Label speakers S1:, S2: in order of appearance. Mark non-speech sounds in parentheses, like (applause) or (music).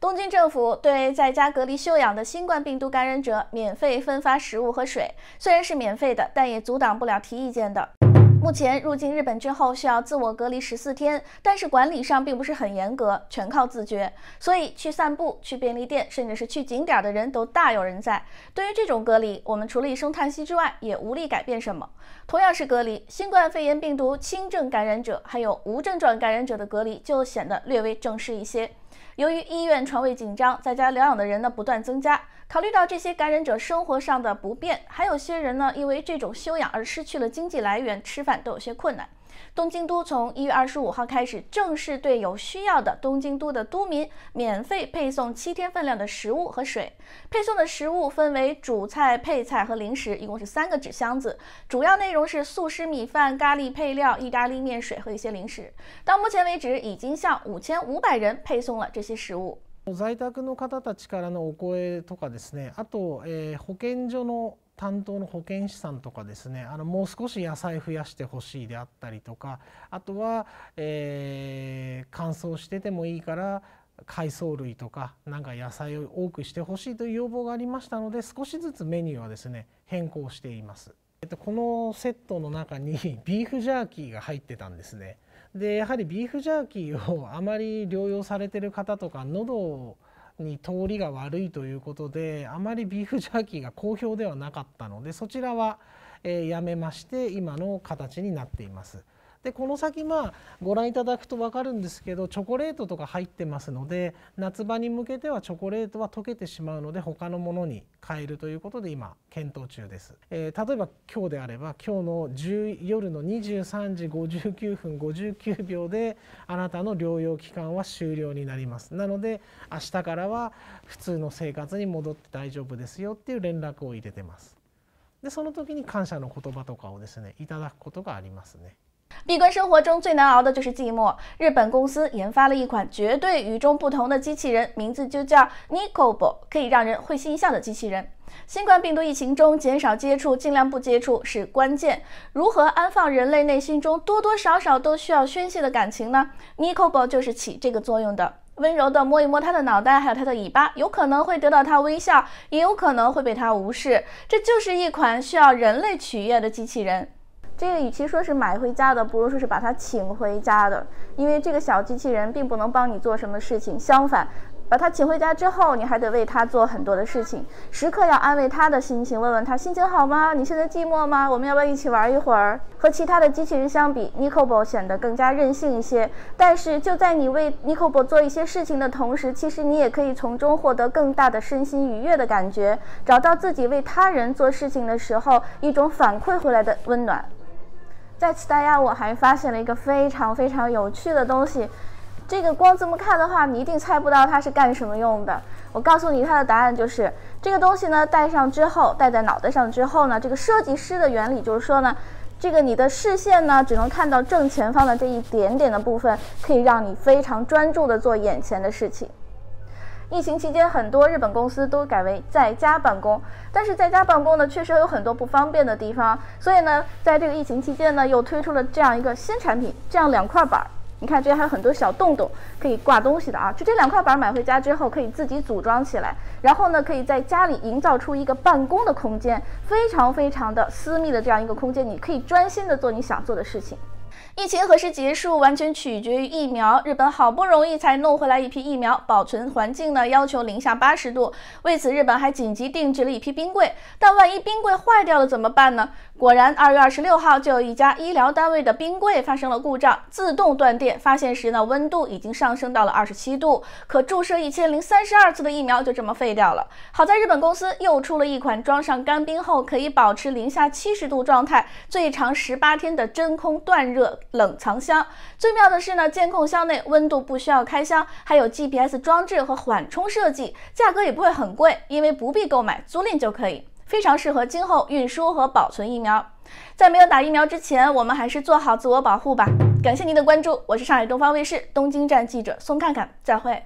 S1: 东京政府对在家隔离休养的新冠病毒感染者免费分发食物和水，虽然是免费的，但也阻挡不了提意见的。目前入境日本之后需要自我隔离十四天，但是管理上并不是很严格，全靠自觉。所以去散步、去便利店，甚至是去景点的人都大有人在。对于这种隔离，我们除了一声叹息之外，也无力改变什么。同样是隔离，新冠肺炎病毒轻症感染者还有无症状感染者的隔离就显得略微正式一些。由于医院床位紧张，在家疗养的人呢不断增加。考虑到这些感染者生活上的不便，还有些人呢因为这种休养而失去了经济来源，吃饭都有些困难。东京都从一月二十五号开始，正式对有需要的东京都的都民免费配送七天分量的食物和水。配送的食物分为主菜、配菜和零食，一共是三个纸箱子。主要内容是素食米饭、咖喱配料、意大利面、水和一些零食。到目前为止，已经向五千五百人配送了这些食物。
S2: 在宅の方たちからのお声とかですね、あと、え保健所の担当の保健師さんとかですねあのもう少し野菜増やしてほしいであったりとかあとは、えー、乾燥しててもいいから海藻類とかなんか野菜を多くしてほしいという要望がありましたので少しずつメニューはですね変更しています。えっと、このセットの中にビーフジャーキーが入ってたんですね。でやはりビーフジャーキーを (laughs) あまり療養されてる方とか喉に通りが悪いということであまりビーフジャーキーが好評ではなかったのでそちらは、え、やめまして今の形になっています。でこの先まあご覧いただくと分かるんですけどチョコレートとか入ってますので夏場に向けてはチョコレートは溶けてしまうので他のものに変えるということで今検討中です、えー、例えば今日であれば今日の10夜の23時59分59秒であなたの療養期間は終了になります。なので明日からは普通の生活に戻って大丈夫ですよっていう連絡を入れてます。でその時に感謝の言葉とかをですねいただくことがありますね。
S1: 闭关生活中最难熬的就是寂寞。日本公司研发了一款绝对与众不同的机器人，名字就叫 Nikobo，可以让人会心一笑的机器人。新冠病毒疫情中，减少接触，尽量不接触是关键。如何安放人类内心中多多少少都需要宣泄的感情呢？Nikobo 就是起这个作用的。温柔地摸一摸它的脑袋，还有它的尾巴，有可能会得到它微笑，也有可能会被它无视。这就是一款需要人类取悦的机器人。这个与其说是买回家的，不如说是把它请回家的，因为这个小机器人并不能帮你做什么事情，相反，把它请回家之后，你还得为它做很多的事情，时刻要安慰它的心情，问问它心情好吗？你现在寂寞吗？我们要不要一起玩一会儿？和其他的机器人相比，Nikobo 显得更加任性一些，但是就在你为 Nikobo 做一些事情的同时，其实你也可以从中获得更大的身心愉悦的感觉，找到自己为他人做事情的时候一种反馈回来的温暖。在此大家我还发现了一个非常非常有趣的东西，这个光这么看的话，你一定猜不到它是干什么用的。我告诉你，它的答案就是这个东西呢，戴上之后，戴在脑袋上之后呢，这个设计师的原理就是说呢，这个你的视线呢，只能看到正前方的这一点点的部分，可以让你非常专注的做眼前的事情。疫情期间，很多日本公司都改为在家办公，但是在家办公呢，确实有很多不方便的地方。所以呢，在这个疫情期间呢，又推出了这样一个新产品，这样两块板儿。你看，这还有很多小洞洞，可以挂东西的啊。就这两块板买回家之后，可以自己组装起来，然后呢，可以在家里营造出一个办公的空间，非常非常的私密的这样一个空间，你可以专心的做你想做的事情。疫情何时结束，完全取决于疫苗。日本好不容易才弄回来一批疫苗，保存环境呢要求零下八十度，为此日本还紧急定制了一批冰柜。但万一冰柜坏掉了怎么办呢？果然，二月二十六号就有一家医疗单位的冰柜发生了故障，自动断电。发现时呢，温度已经上升到了二十七度，可注射一千零三十二次的疫苗就这么废掉了。好在日本公司又出了一款装上干冰后可以保持零下七十度状态，最长十八天的真空断热。冷藏箱最妙的是呢，监控箱内温度不需要开箱，还有 GPS 装置和缓冲设计，价格也不会很贵，因为不必购买，租赁就可以，非常适合今后运输和保存疫苗。在没有打疫苗之前，我们还是做好自我保护吧。感谢您的关注，我是上海东方卫视东京站记者宋看看，再会。